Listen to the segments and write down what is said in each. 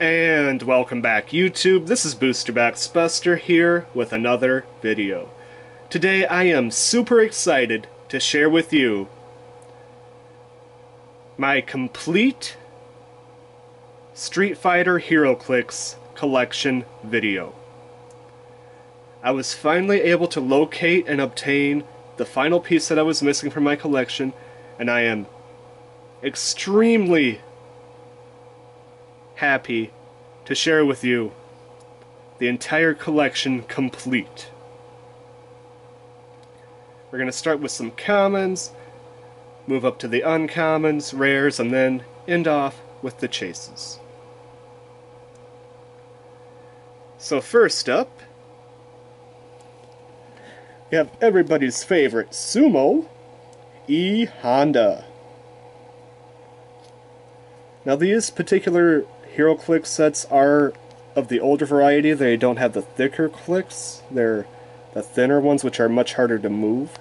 And welcome back YouTube, this is Boosterbox Buster here with another video. Today I am super excited to share with you my complete Street Fighter HeroClix collection video. I was finally able to locate and obtain the final piece that I was missing from my collection, and I am extremely happy to share with you the entire collection complete. We're going to start with some commons, move up to the uncommons, rares, and then end off with the chases. So first up, we have everybody's favorite Sumo, E Honda. Now these particular HeroClix sets are of the older variety. They don't have the thicker clicks. They're the thinner ones, which are much harder to move.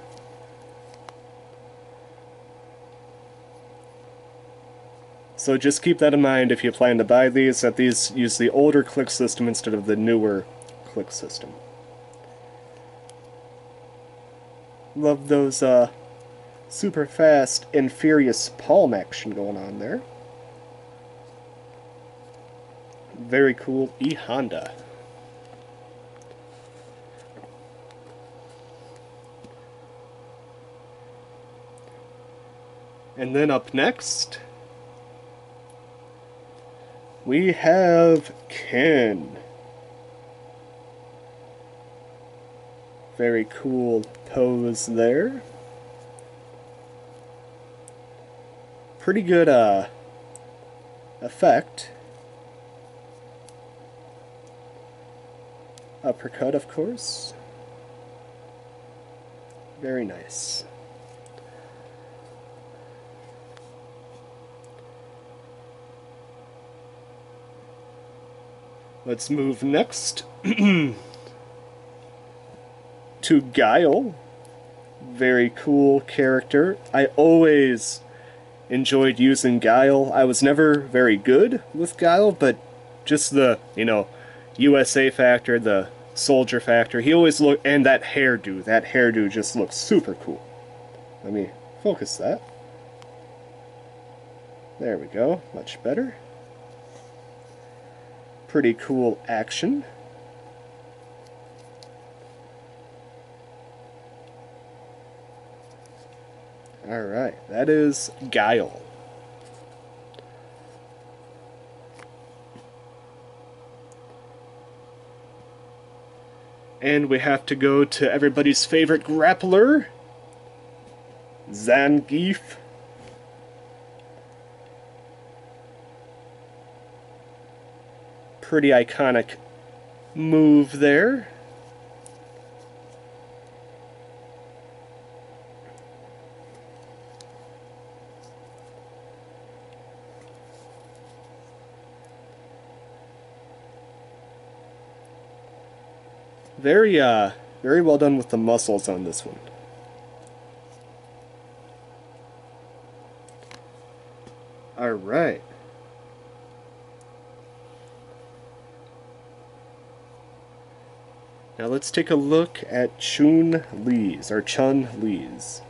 So just keep that in mind if you plan to buy these, that these use the older click system instead of the newer click system. Love those uh, super fast and furious palm action going on there. Very cool E Honda. And then up next, we have Ken. Very cool pose there. Pretty good uh, effect. Uppercut, of course. Very nice. Let's move next to Guile. Very cool character. I always enjoyed using Guile. I was never very good with Guile, but just the, you know, USA factor, the soldier factor. He always look and that hairdo. That hairdo just looks super cool. Let me focus that. There we go. Much better. Pretty cool action. Alright, that is Guile. And we have to go to everybody's favorite grappler, Zangief. Pretty iconic move there. Very, uh, very well done with the muscles on this one. Alright. Now let's take a look at Chun Li's, or Chun Li's.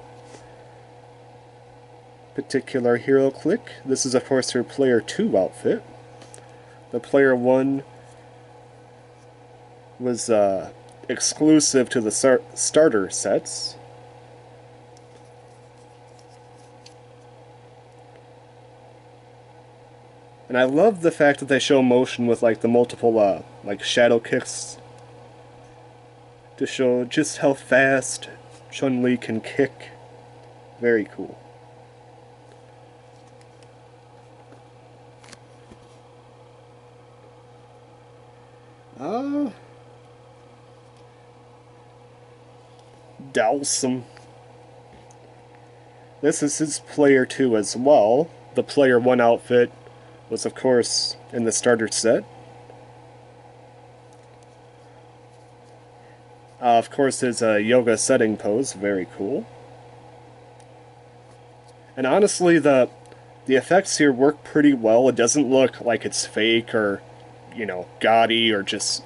Particular hero click. This is of course her Player 2 outfit. The Player 1 was uh, exclusive to the starter sets. And I love the fact that they show motion with like the multiple uh, like shadow kicks to show just how fast Chun-Li can kick. Very cool. Uh, Dhalsim. This is his player 2 as well. The player 1 outfit was of course in the starter set. Uh, of course his uh, yoga setting pose, very cool. And honestly the the effects here work pretty well. It doesn't look like it's fake or you know, gaudy or just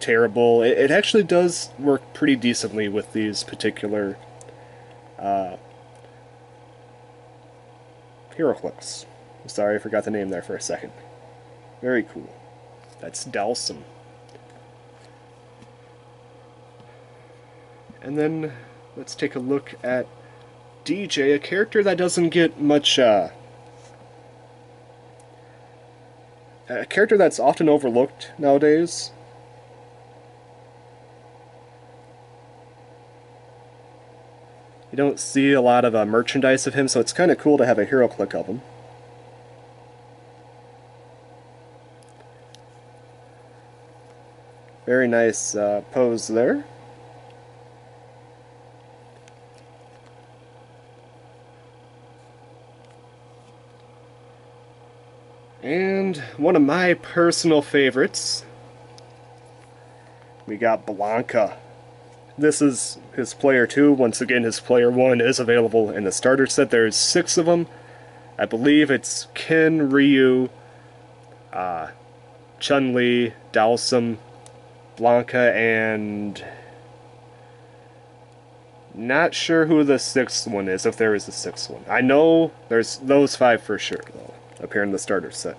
terrible. It, it actually does work pretty decently with these particular uh, HeroClix. Sorry, I forgot the name there for a second. Very cool. That's Dhalsim. And then let's take a look at Dee Jay, a character that doesn't get much, uh, a character that's often overlooked nowadays. You don't see a lot of uh, merchandise of him, so it's kind of cool to have a HeroClix of him. Very nice uh, pose there. And one of my personal favorites, we got Blanka. This is his player 2. Once again, his player 1 is available in the starter set. There's six of them. I believe it's Ken, Ryu, uh, Chun-Li, Dhalsim, Blanka, and... Not sure who the sixth one is, if there is a sixth one. I know there's those five for sure, though appear in the starter set.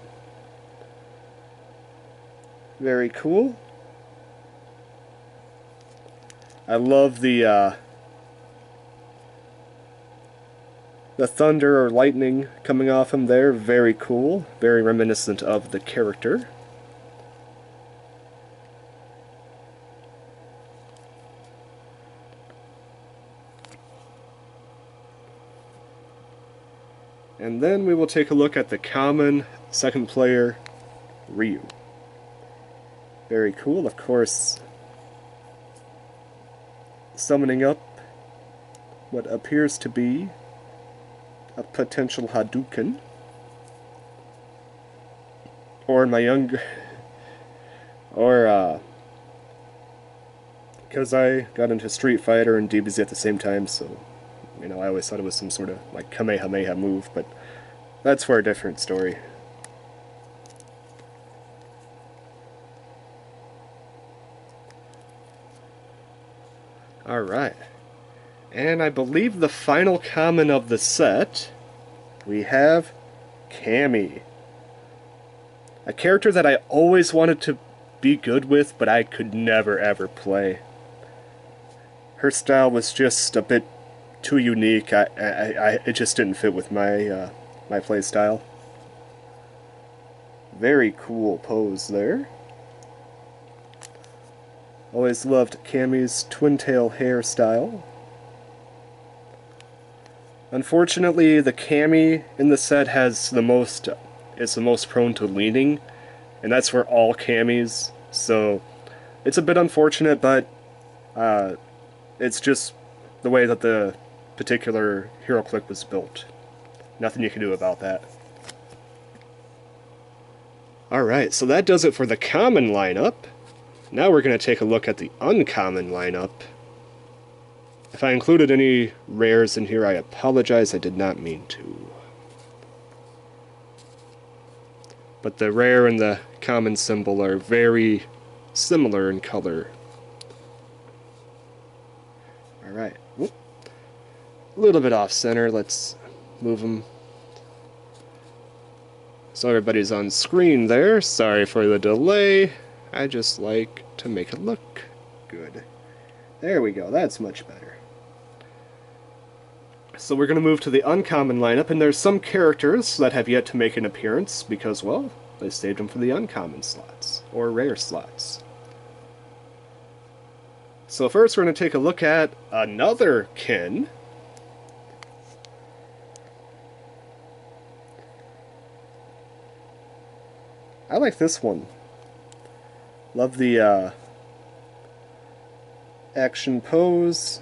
Very cool. I love the uh, the thunder or lightning coming off him there. Very cool. Very reminiscent of the character. And then we will take a look at the common second player, Ryu. Very cool, of course. Summoning up what appears to be a potential Hadouken. Or my younger... Or, uh... Because I got into Street Fighter and DBZ at the same time, so you know, I always thought it was some sort of like Kamehameha move, but that's for a different story. Alright. And I believe the final common of the set, we have Cammy. A character that I always wanted to be good with, but I could never ever play. Her style was just a bit too unique. I, I, I, it just didn't fit with my uh, my play style. Very cool pose there. Always loved Cammy's twin tail hairstyle. Unfortunately, the Cammy in the set has the most is the most prone to leaning, and that's for all Cammys. So it's a bit unfortunate, but uh, it's just the way that the particular HeroClix was built. Nothing you can do about that. Alright, so that does it for the common lineup. Now we're going to take a look at the uncommon lineup. If I included any rares in here, I apologize, I did not mean to. But the rare and the common symbol are very similar in color. Alright a little bit off center. Let's move them so everybody's on screen there. Sorry for the delay. I just like to make it look good. There we go. That's much better. So we're going to move to the uncommon lineup, and there's some characters that have yet to make an appearance because, well, they saved them for the uncommon slots, or rare slots. So first we're going to take a look at another Ken, I like this one. Love the uh, action pose.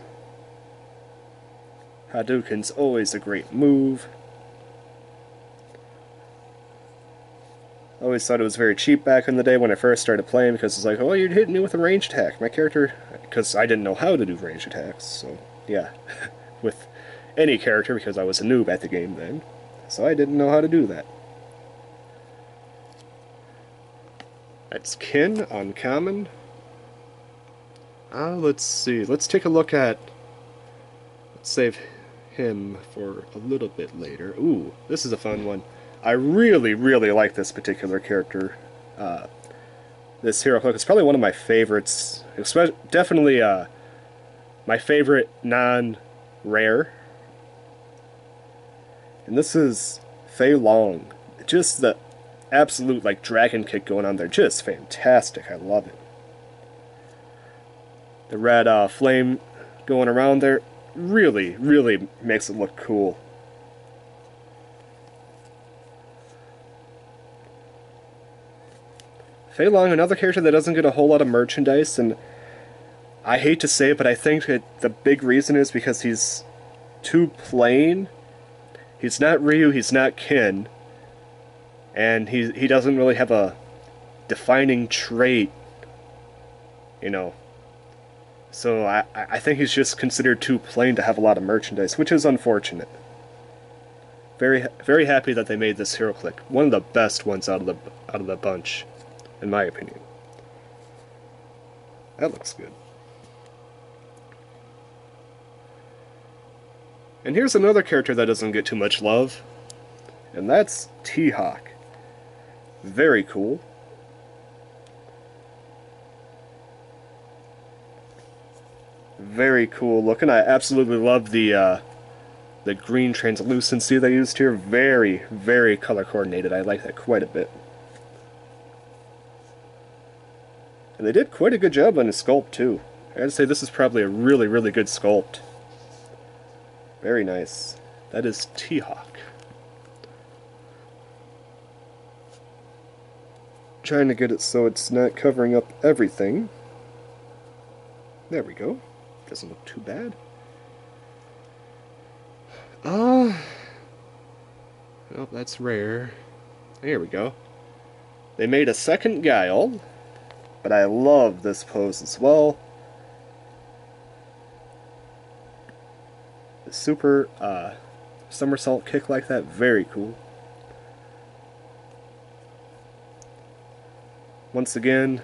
Hadouken's always a great move. always thought it was very cheap back in the day when I first started playing because it's like, oh, you're hitting me with a range attack. My character, because I didn't know how to do range attacks, so yeah, with any character because I was a noob at the game then, so I didn't know how to do that. That's Ken, uncommon. Uh, let's see. Let's take a look at. Let's save him for a little bit later. Ooh, this is a fun one. I really, really like this particular character. Uh, this HeroClix is probably one of my favorites. Especially, definitely uh, my favorite non-rare. And this is Fei Long. Just the absolute like dragon kick going on there. Just fantastic. I love it. The red uh, flame going around there really, really makes it look cool. Fei Long, another character that doesn't get a whole lot of merchandise, and I hate to say it, but I think that the big reason is because he's too plain. He's not Ryu, he's not Ken, and he he doesn't really have a defining trait, you know. So I I think he's just considered too plain to have a lot of merchandise, which is unfortunate. Very very happy that they made this HeroClix, one of the best ones out of the out of the bunch in my opinion. That looks good. And here's another character that doesn't get too much love, and that's T-Hawk. Very cool. Very cool looking. I absolutely love the uh, the green translucency they used here. Very, very color coordinated. I like that quite a bit. And they did quite a good job on his sculpt, too. I gotta say, this is probably a really, really good sculpt. Very nice. That is T-Hawk. Trying to get it so it's not covering up everything. There we go. Doesn't look too bad. Ah. Uh, oh, that's rare. Here we go. They made a second Guile. But I love this pose as well. The super uh, somersault kick like that, very cool. Once again,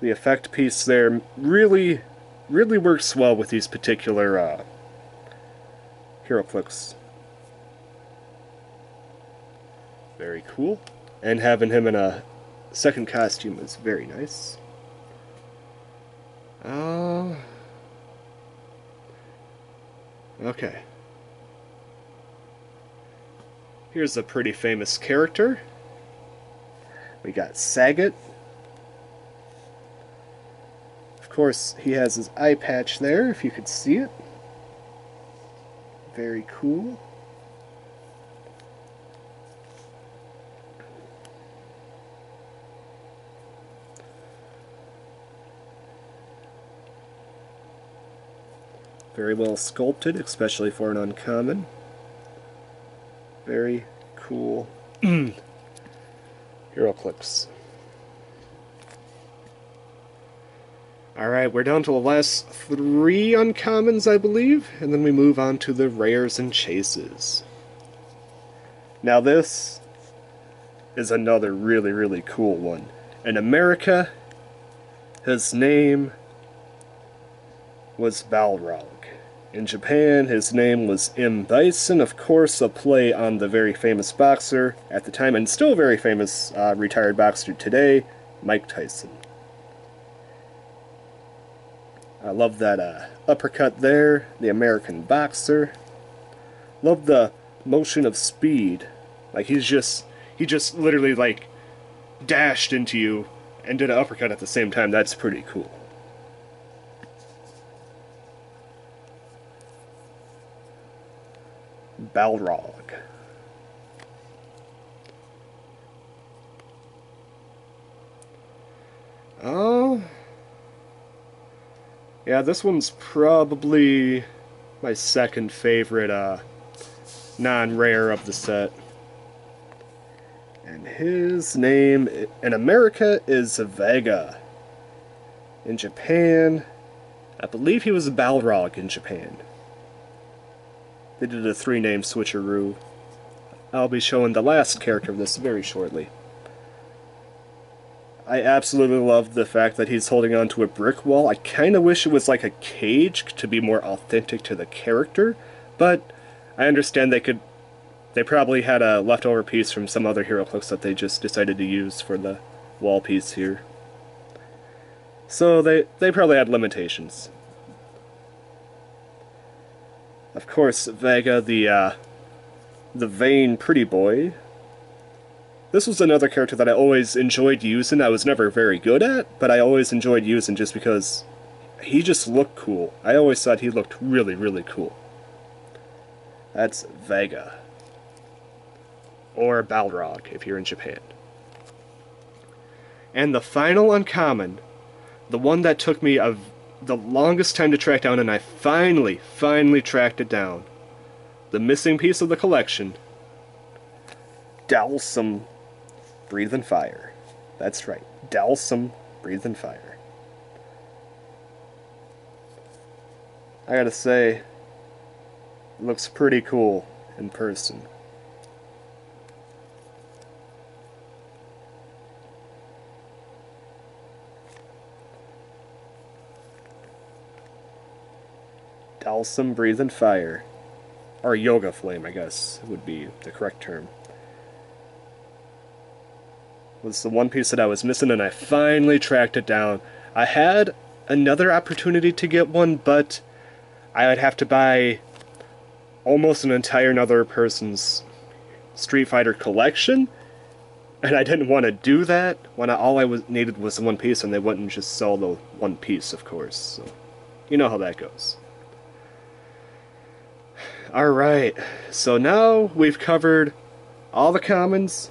the effect piece there really, really works well with these particular uh, HeroClix. Very cool. And having him in a second costume is very nice. Uh, okay. Here's a pretty famous character. We got Sagat. Of course, he has his eye patch there, if you could see it. Very cool. Very well sculpted, especially for an uncommon. Very cool. HeroClix. Alright, we're down to the last three uncommons, I believe, and then we move on to the rares and chases. Now this is another really, really cool one. In America, his name was Balrog. In Japan, his name was M. Bison, of course, a play on the very famous boxer at the time, and still very famous uh, retired boxer today, Mike Tyson. I love that uh, uppercut there, the American boxer. Love the motion of speed. Like he's just, he just literally like dashed into you and did an uppercut at the same time. That's pretty cool. Balrog. Oh. Yeah, this one's probably my second favorite uh, non-rare of the set. And his name in America is Vega. In Japan, I believe he was a Balrog in Japan. They did a three-name switcheroo. I'll be showing the last character of this very shortly. I absolutely love the fact that he's holding on to a brick wall. I kind of wish it was like a cage to be more authentic to the character, but I understand they could. They probably had a leftover piece from some other Hero HeroClix that they just decided to use for the wall piece here. So they, they probably had limitations. Of course, Vega, the uh, the vain pretty boy, this was another character that I always enjoyed using. I was never very good at, but I always enjoyed using just because he just looked cool. I always thought he looked really, really cool. That's Vega. Or Balrog, if you're in Japan. And the final uncommon, the one that took me a, the longest time to track down, and I finally, finally tracked it down. The missing piece of the collection. Dhalsim breathing fire. That's right. Dhalsim breathing fire. I gotta say, looks pretty cool in person. Dhalsim breathing fire. Or yoga flame, I guess, would be the correct term was the one piece that I was missing, and I finally tracked it down. I had another opportunity to get one, but I would have to buy almost an entire another person's Street Fighter collection, and I didn't want to do that when I, all I was needed was one piece, and they wouldn't just sell the one piece, of course. So, you know how that goes. Alright, so now we've covered all the commons,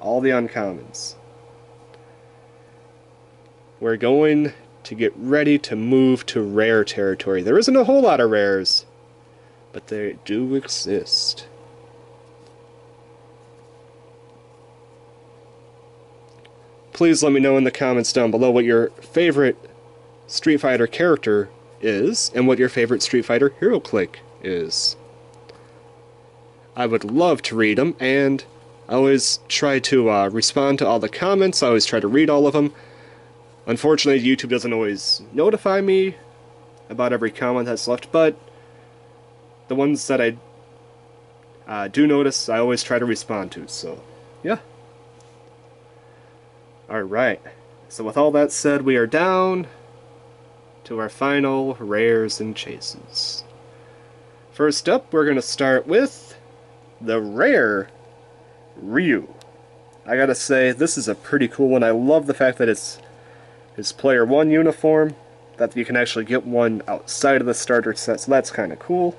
all the uncommons. We're going to get ready to move to rare territory. There isn't a whole lot of rares, but they do exist. Please let me know in the comments down below what your favorite Street Fighter character is and what your favorite Street Fighter HeroClix is. I would love to read them, and I always try to uh, respond to all the comments. I always try to read all of them. Unfortunately, YouTube doesn't always notify me about every comment that's left, but the ones that I uh, do notice, I always try to respond to, so yeah. Alright, so with all that said, we are down to our final rares and chases. First up, we're going to start with the rare Ryu. I gotta say, this is a pretty cool one. I love the fact that it's his Player 1 uniform, that you can actually get one outside of the starter set, so that's kind of cool.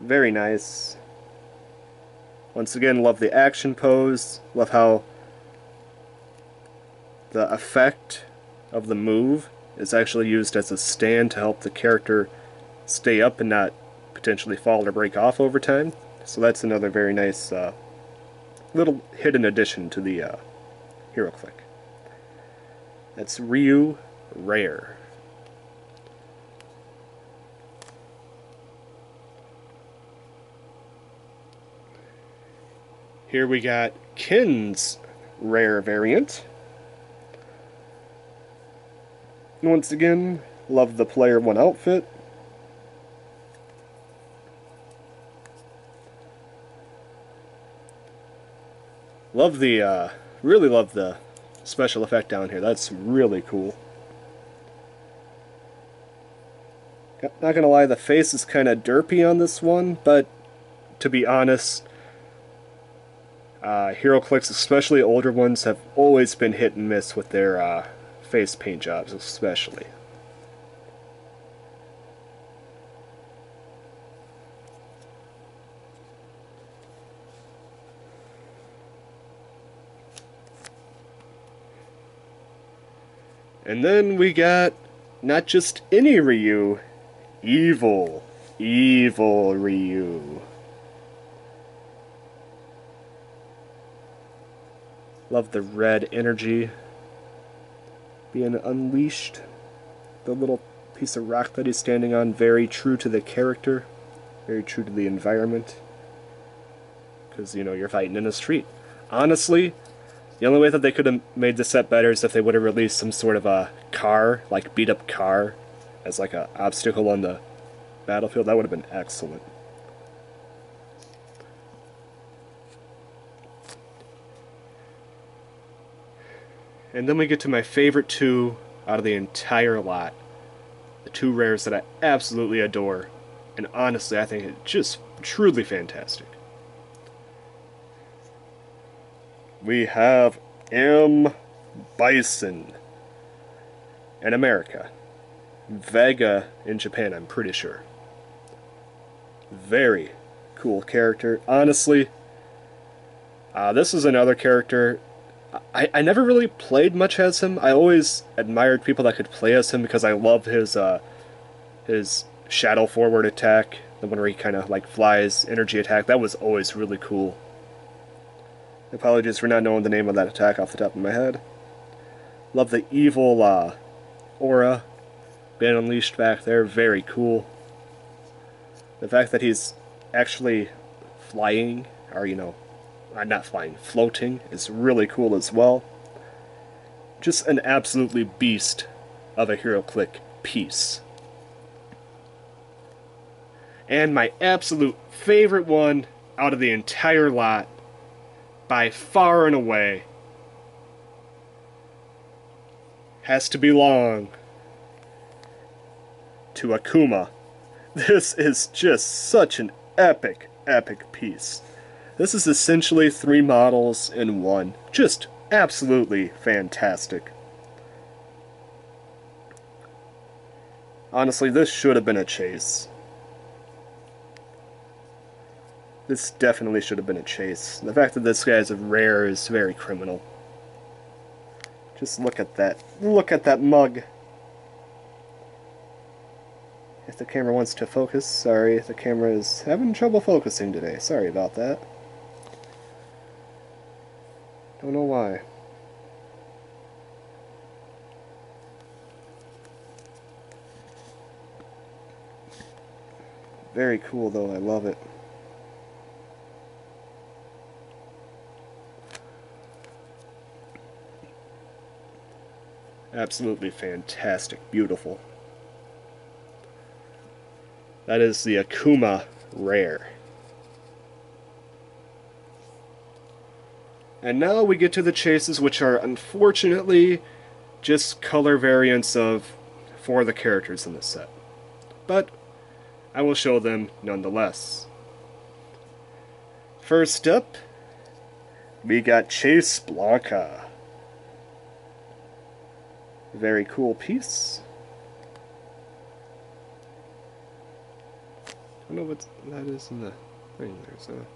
Very nice. Once again, love the action pose, love how the effect of the move is actually used as a stand to help the character stay up and not potentially fall or break off over time. So that's another very nice uh, little hidden addition to the uh, HeroClix. That's Ryu Rare. Here we got Ken's Rare variant. Once again, love the Player 1 outfit. Love the, uh, really love the special effect down here. That's really cool. Not gonna lie, the face is kind of derpy on this one, but to be honest, uh, HeroClix, especially older ones, have always been hit and miss with their uh, face paint jobs, especially. And then we got not just any Ryu, evil, evil Ryu. Love the red energy being unleashed. The little piece of rock that he's standing on, very true to the character, very true to the environment. Because, you know, you're fighting in a street. honestly, the only way that they could have made the set better is if they would have released some sort of a car, like beat up car, as like a obstacle on the battlefield. That would have been excellent. And then we get to my favorite two out of the entire lot. The two rares that I absolutely adore. And honestly, I think it's just truly fantastic. We have M. Bison in America. Vega in Japan, I'm pretty sure. Very cool character. Honestly, uh, this is another character I, I never really played much as him. I always admired people that could play as him because I love his uh, his shadow forward attack, the one where he kind of like flies energy attack. That was always really cool. Apologies for not knowing the name of that attack off the top of my head. Love the evil uh, aura being unleashed back there. Very cool. The fact that he's actually flying, or you know, uh, not flying, floating is really cool as well. Just an absolutely beast of a HeroClix piece. And my absolute favorite one out of the entire lot, by far and away, has to belong to Akuma. This is just such an epic, epic piece. This is essentially three models in one. Just absolutely fantastic. Honestly, this should have been a chase. This definitely should have been a chase. The fact that this guy is a rare is very criminal. Just look at that. Look at that mug. If the camera wants to focus, sorry, the camera is having trouble focusing today. Sorry about that. Don't know why. Very cool though, I love it. Absolutely fantastic, beautiful. That is the Akuma Rare. And now we get to the chases, which are unfortunately just color variants of four of the characters in the set. But I will show them nonetheless. First up, we got Chase Blanka. Very cool piece. I don't know what that is in the thing. There's a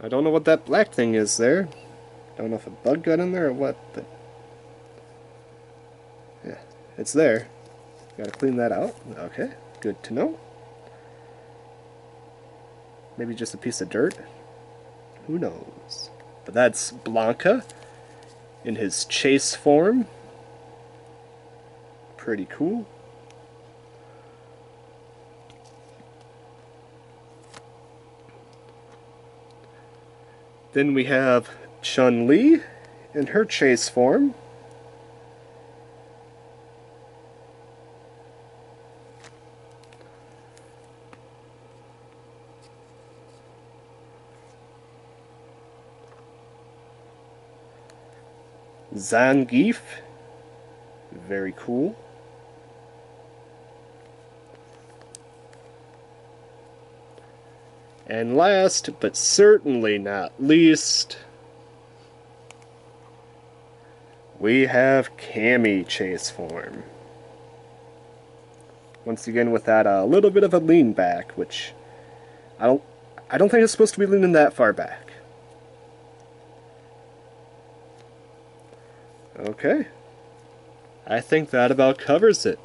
I don't know what that black thing is there. I don't know if a bug got in there or what, but... Yeah, it's there. Gotta clean that out. Okay, good to know. Maybe just a piece of dirt? Who knows? But that's Blanka in his chase form. Pretty cool. Then we have Chun-Li in her chase form. Zangief, very cool. And last, but certainly not least, we have Cammy chase form. Once again with that a uh, little bit of a lean back, which I don't I don't think it's supposed to be leaning that far back. Okay. I think that about covers it.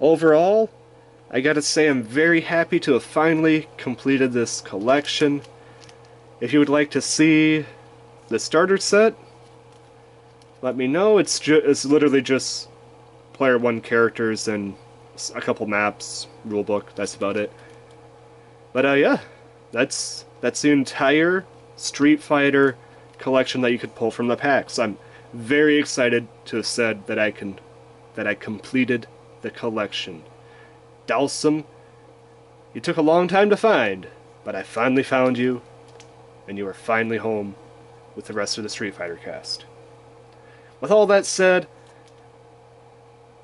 Overall, I gotta say I'm very happy to have finally completed this collection. If you would like to see the starter set, let me know. It's, it's literally just player one characters and a couple maps, rulebook. That's about it. But uh, yeah, that's that's the entire Street Fighter collection that you could pull from the packs. I'm very excited to have said that I can that I completed the collection. Dhalsim, you took a long time to find, but I finally found you, and you are finally home with the rest of the Street Fighter cast. With all that said,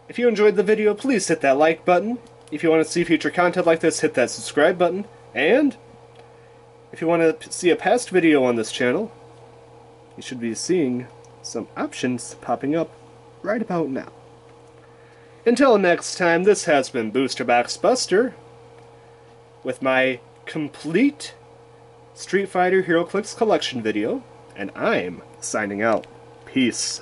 if you enjoyed the video, please hit that like button. If you want to see future content like this, hit that subscribe button. And if you want to see a past video on this channel, you should be seeing some options popping up right about now. Until next time, this has been Booster Box Buster with my complete Street Fighter HeroClix collection video, and I'm signing out. Peace.